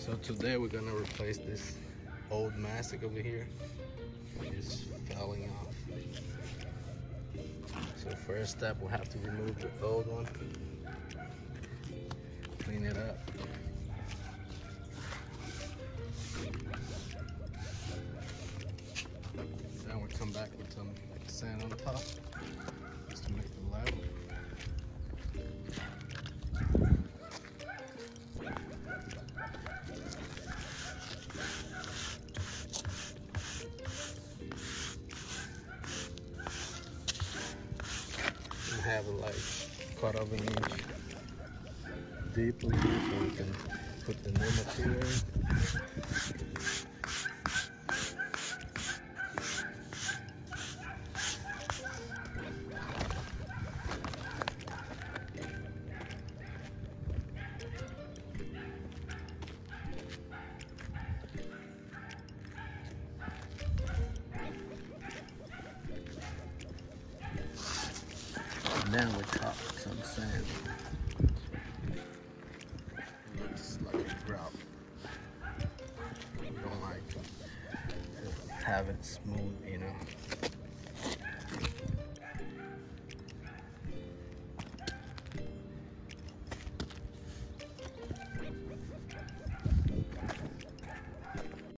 So today we're gonna replace this old mastic over here. It's falling off. So first step, we'll have to remove the old one. Clean it up. Then we'll come back with some sand on top just to make have it like quarter of an inch deeply so we can put the new material Now we top some sand. Looks like a. We don't like to have it smooth, you know.